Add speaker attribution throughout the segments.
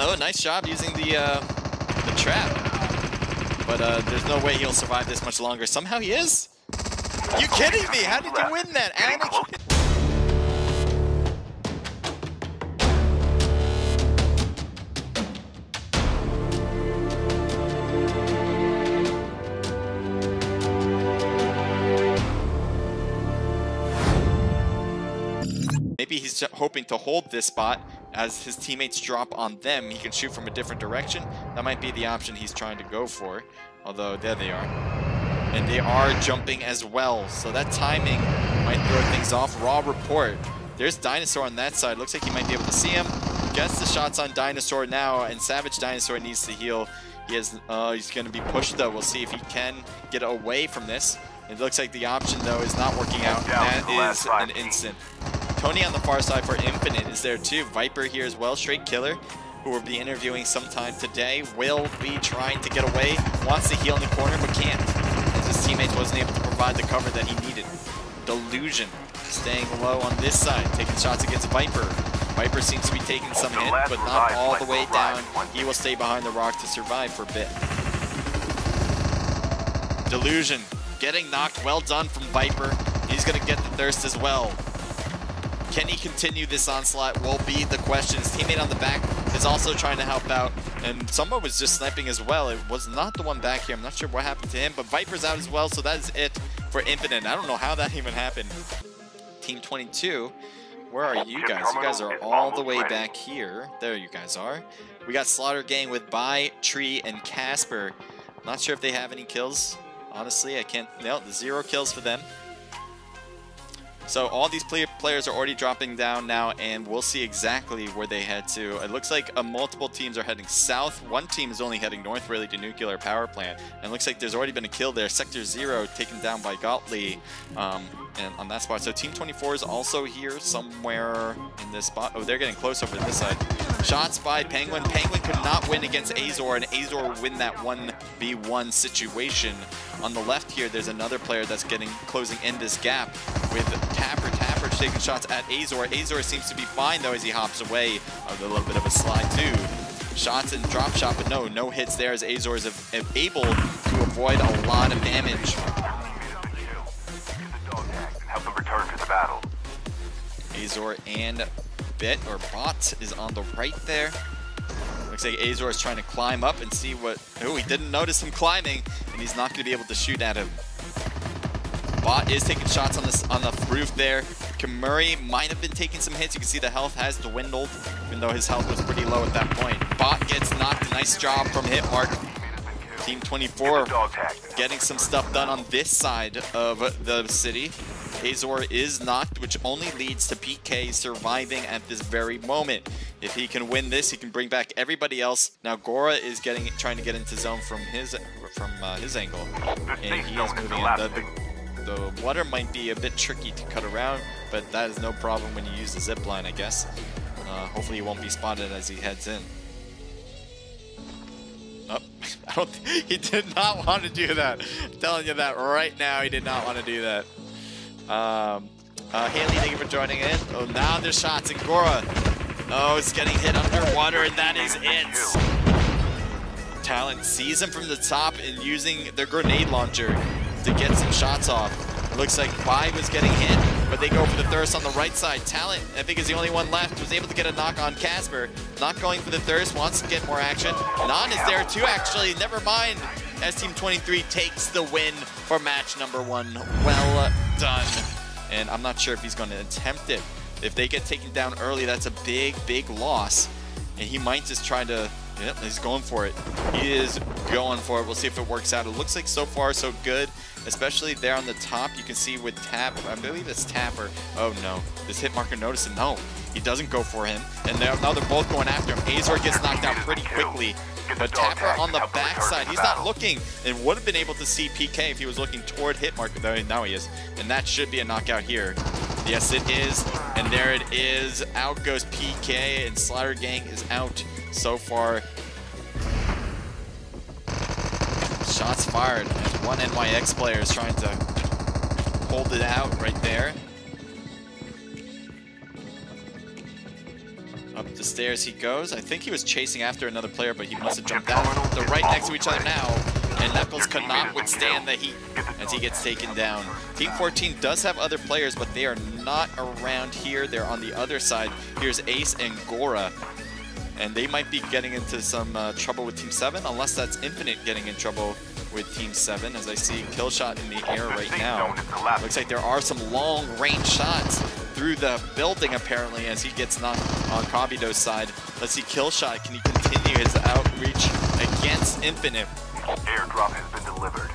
Speaker 1: Oh, nice job using the uh, the trap. But uh, there's no way he'll survive this much longer. Somehow he is. You kidding me? How did you win that, Anakin? He's hoping to hold this spot as his teammates drop on them. He can shoot from a different direction. That might be the option he's trying to go for. Although, there they are. And they are jumping as well. So that timing might throw things off. Raw report. There's Dinosaur on that side. Looks like he might be able to see him. Gets the shots on Dinosaur now. And Savage Dinosaur needs to heal. He has, uh, he's going to be pushed though. We'll see if he can get away from this. It looks like the option though is not working out. That is an instant. Tony on the far side for Infinite is there too. Viper here as well, straight killer, who will be interviewing sometime today, will be trying to get away, wants to heal in the corner, but can't, as his teammate wasn't able to provide the cover that he needed. Delusion staying low on this side, taking shots against Viper. Viper seems to be taking some hit, but not all the way down. He will stay behind the rock to survive for a bit. Delusion getting knocked, well done from Viper. He's gonna get the thirst as well. Can he continue this onslaught will be the question. His teammate on the back is also trying to help out, and someone was just sniping as well. It was not the one back here. I'm not sure what happened to him, but Viper's out as well, so that is it for Infinite. I don't know how that even happened. Team 22, where are you guys? You guys are all the way back here. There you guys are. We got Slaughter Gang with Bai, Tree, and Casper. Not sure if they have any kills. Honestly, I can't... No, zero kills for them. So all these play players are already dropping down now, and we'll see exactly where they head to. It looks like uh, multiple teams are heading south. One team is only heading north, really, to nuclear power plant. And looks like there's already been a kill there. Sector Zero taken down by Gottlieb um, and on that spot. So Team 24 is also here somewhere in this spot. Oh, they're getting close over this side. Shots by Penguin. Penguin could not win against Azor, and Azor win that 1v1 situation. On the left here, there's another player that's getting closing in this gap with Taking shots at Azor. Azor seems to be fine, though, as he hops away. A little bit of a slide, too. Shots and drop shot, but no, no hits there as Azor is able to avoid a lot of damage. Azor and Bit or Bot is on the right there. Looks like Azor is trying to climb up and see what... Oh, he didn't notice him climbing, and he's not going to be able to shoot at him. Bot is taking shots on this on the roof there. Kamuri might have been taking some hits. You can see the health has dwindled, even though his health was pretty low at that point. Bot gets knocked. Nice job from Hitmark. Team 24 getting some stuff done on this side of the city. Azor is knocked, which only leads to PK surviving at this very moment. If he can win this, he can bring back everybody else. Now Gora is getting trying to get into zone from his from uh, his angle, and he is moving in. The, the, the, water might be a bit tricky to cut around, but that is no problem when you use the zip line, I guess. Uh, hopefully he won't be spotted as he heads in. Oh, I don't. He did not want to do that. I'm telling you that right now. He did not want to do that. Um, uh, Haley, thank you for joining in. Oh, now there's shots in Gora. Oh, it's getting hit underwater, and that is it. Talent sees him from the top and using their grenade launcher to get some shots off. Looks like Bai was getting hit, but they go for the thirst on the right side. Talent, I think, is the only one left, was able to get a knock on Casper. Not going for the thirst, wants to get more action. Non is there too, actually. Never mind. As Team 23 takes the win for match number one. Well done. And I'm not sure if he's going to attempt it. If they get taken down early, that's a big, big loss. And he might just try to, yep, he's going for it. He is going for it. We'll see if it works out. It looks like so far so good, especially there on the top. You can see with Tap, I believe it's Tapper. Oh no, this hit marker noticed. No, he doesn't go for him. And now they're both going after him. Azor gets knocked out pretty quickly. But Tapper on the backside, he's not looking and would have been able to see PK if he was looking toward Hitmarker. Though now he is. And that should be a knockout here. Yes, it is. And there it is. Out goes PK, and Slaughter Gang is out so far. Shots fired. And one NYX player is trying to hold it out right there. Up the stairs he goes. I think he was chasing after another player, but he must have jumped out. They're right next to each other now, and Knuckles cannot withstand the heat as he gets taken down. Team 14 does have other players, but they are not around here. They're on the other side. Here's Ace and Gora, and they might be getting into some uh, trouble with Team 7, unless that's Infinite getting in trouble with Team 7, as I see Killshot in the air right now. Looks like there are some long-range shots through the building, apparently, as he gets knocked on Kabuto's side. Let's see Killshot. Can he continue his outreach against Infinite?
Speaker 2: Airdrop has been delivered.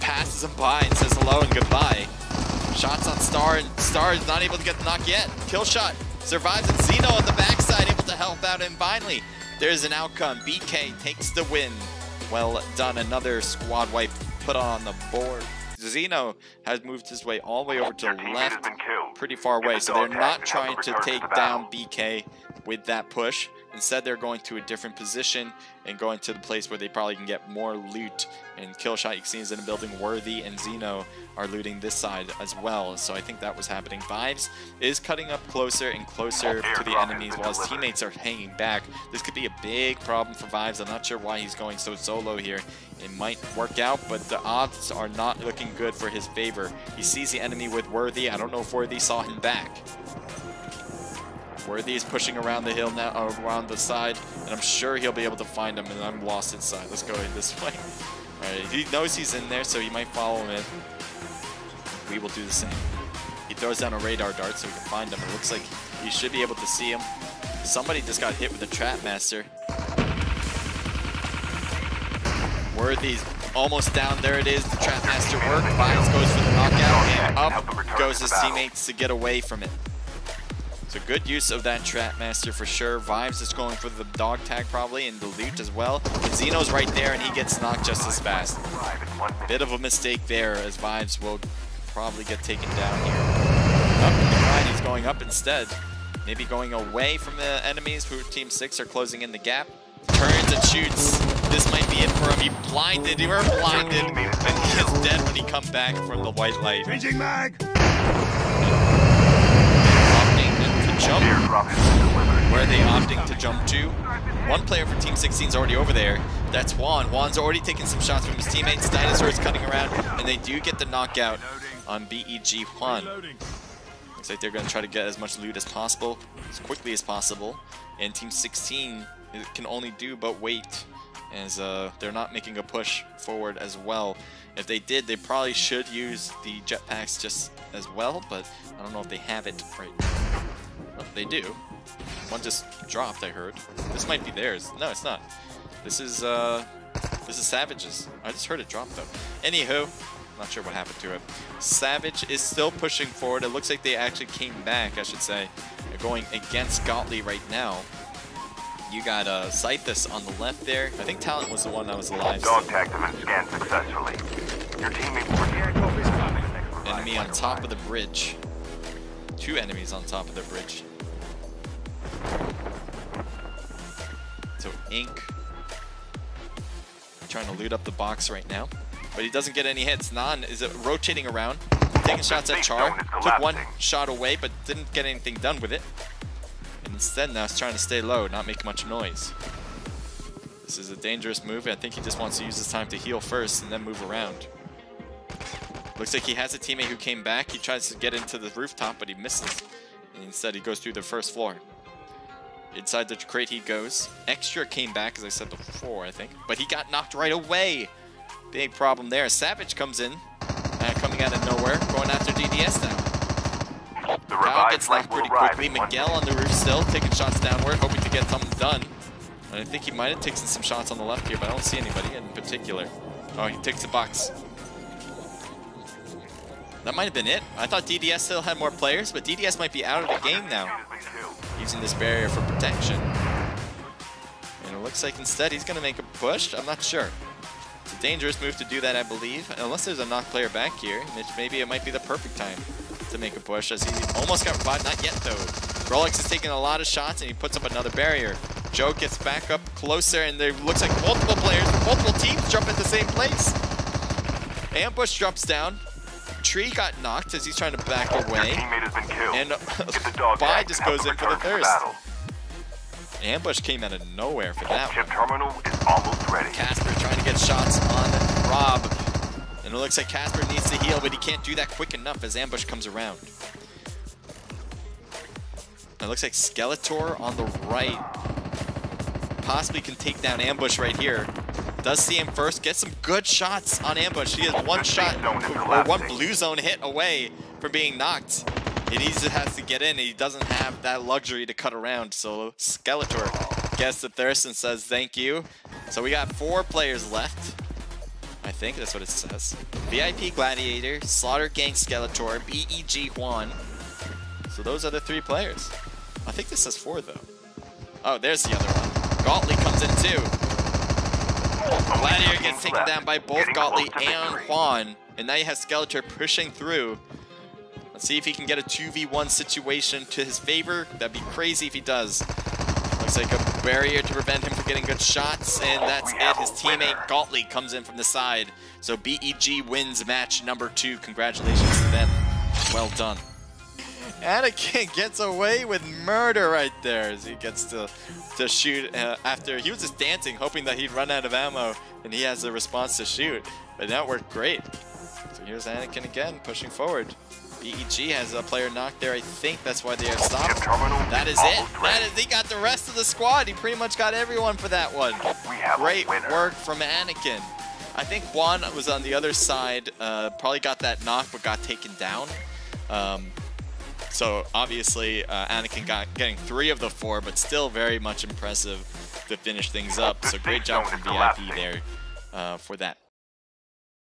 Speaker 1: Passes him by and says hello and goodbye. Shots on Star, and Star is not able to get the knock yet. Killshot survives, and Zeno on the backside able to help out, and finally, there's an outcome. BK takes the win. Well done. Another squad wipe put on the board. Zeno has moved his way all the way over to the left, pretty far away. So they're not trying to take down BK with that push. Instead, they're going to a different position and going to the place where they probably can get more loot. And Killshot, you can see, is in a building. Worthy and Zeno are looting this side as well. So I think that was happening. Vibes is cutting up closer and closer to the enemies while his teammates are hanging back. This could be a big problem for Vibes. I'm not sure why he's going so solo here. It might work out, but the odds are not looking good for his favor. He sees the enemy with Worthy. I don't know if Worthy saw him back. Worthy is pushing around the hill now, uh, around the side, and I'm sure he'll be able to find him, and I'm lost inside. Let's go in this way. Alright, he knows he's in there, so he might follow him in. We will do the same. He throws down a radar dart so we can find him. It looks like he should be able to see him. Somebody just got hit with a Trap Master. Worthy's almost down. There it is. The Trap Master work. Vibes goes for the knockout, and up goes his teammates to get away from it. So good use of that Trap Master for sure. Vibes is going for the dog tag probably and the loot as well. And Zeno's right there and he gets knocked just as fast. Bit of a mistake there as Vibes will probably get taken down here. Up, he's going up instead. Maybe going away from the enemies who Team 6 are closing in the gap. Turns and shoots. This might be it for him. He blinded. He were blinded. And he is dead when he comes back from the white light.
Speaker 3: Changing mag!
Speaker 1: jump. Where are they opting to jump to? One player for Team 16 is already over there. That's Juan. Juan's already taking some shots from his teammates. Dinosaur is cutting around, and they do get the knockout on BEG Juan. Looks like they're going to try to get as much loot as possible, as quickly as possible. And Team 16 can only do but wait, as uh, they're not making a push forward as well. If they did, they probably should use the jetpacks just as well, but I don't know if they have it right now. Oh, they do. One just dropped, I heard. This might be theirs. No, it's not. This is, uh, this is Savage's. I just heard it drop, though. Anywho, not sure what happened to it. Savage is still pushing forward. It looks like they actually came back, I should say. They're going against Gottlieb right now. You got uh, Scythus on the left there. I think Talent was the one that was alive.
Speaker 2: Dog tagged him and scanned successfully. Your teammate
Speaker 1: Enemy on top of the bridge two enemies on top of the bridge. So Ink trying to loot up the box right now, but he doesn't get any hits. Nan is uh, rotating around, taking shots at Char. Took one shot away, but didn't get anything done with it. And instead now he's trying to stay low, not make much noise. This is a dangerous move. I think he just wants to use his time to heal first and then move around. Looks like he has a teammate who came back. He tries to get into the rooftop, but he misses. And instead, he goes through the first floor. Inside the crate he goes. Extra came back, as I said before, I think. But he got knocked right away. Big problem there. Savage comes in, uh, coming out of nowhere, going after DDS now. Kyle gets knocked pretty quickly. Miguel on the roof still, taking shots downward, hoping to get something done. And I think he might have taken some shots on the left here, but I don't see anybody in particular. Oh, he takes the box. That might have been it. I thought DDS still had more players, but DDS might be out of the game now. Using this barrier for protection. And it looks like instead he's going to make a push. I'm not sure. It's a dangerous move to do that, I believe. Unless there's a knock player back here, which maybe it might be the perfect time to make a push as he almost got revived. Not yet, though. Rolex is taking a lot of shots, and he puts up another barrier. Joe gets back up closer, and there looks like multiple players, multiple teams jump at the same place. Ambush drops down. Tree got knocked as he's trying to back away.
Speaker 2: Your teammate has been killed.
Speaker 1: And uh, Bai just goes in for the thirst. Ambush came out of nowhere for that
Speaker 2: Chip
Speaker 1: one.
Speaker 2: terminal is almost ready.
Speaker 1: Casper trying to get shots on Rob. And it looks like Casper needs to heal, but he can't do that quick enough as Ambush comes around. It looks like Skeletor on the right possibly can take down Ambush right here. Does see him first, get some good shots on Ambush. He has one shot or one blue zone hit away from being knocked. And He needs to has to get in. He doesn't have that luxury to cut around. So Skeletor gets the thirst and says thank you. So we got four players left. I think that's what it says. VIP Gladiator, Slaughter Gang Skeletor, BEG Juan. So those are the three players. I think this says four though. Oh, there's the other one. Gottlieb comes in too. Gladiator gets taken down by both Gottlieb and Juan. And now you have Skeletor pushing through. Let's see if he can get a 2v1 situation to his favor. That'd be crazy if he does. Looks like a barrier to prevent him from getting good shots, and that's it. His teammate Gottlieb comes in from the side. So BEG wins match number two. Congratulations to them. Well done. Anakin gets away with murder right there as he gets to to shoot uh, after he was just dancing, hoping that he'd run out of ammo, and he has the response to shoot. But that worked great. So here's Anakin again, pushing forward. BEG has a player knocked there. I think that's why they have stopped. That is it. That is. He got the rest of the squad. He pretty much got everyone for that one. Great work from Anakin. I think Juan was on the other side. Uh, probably got that knock, but got taken down. Um, so obviously, uh, Anakin got getting three of the four, but still very much impressive to finish things up. So great job from VIP there uh, for that.